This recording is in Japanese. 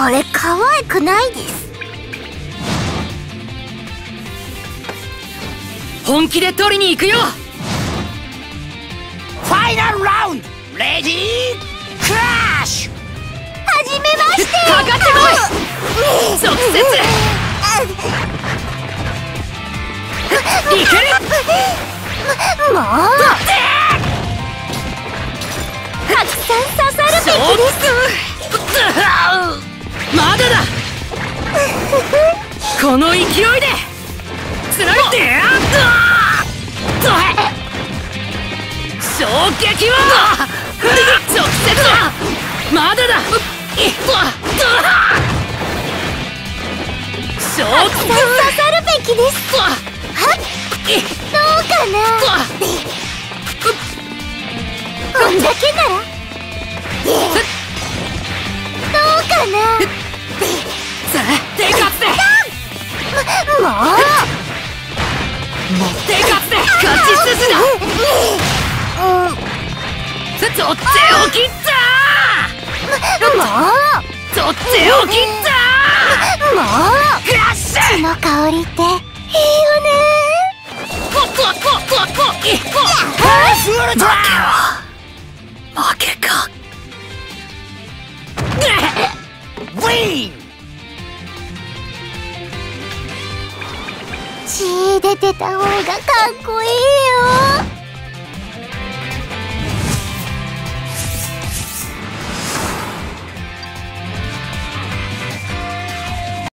これ可愛くないです。本気で取りに行くよ。ファイナルラウンドレディークラッシュはじめまして。かかってこい。直接。いけ。るもう。たくさん刺さるべきですまだだ。この勢いで。つなげて。や衝撃は。直接まだだ。衝たくさん刺さるべきですはっどうかなもう手かって勝ち筋だ取っておきったもう取っておきったもうクラッシュ血の香りっていいよねポッポッポッポッポッフールトラ負けかウィン血出てた方がかっこいいよ。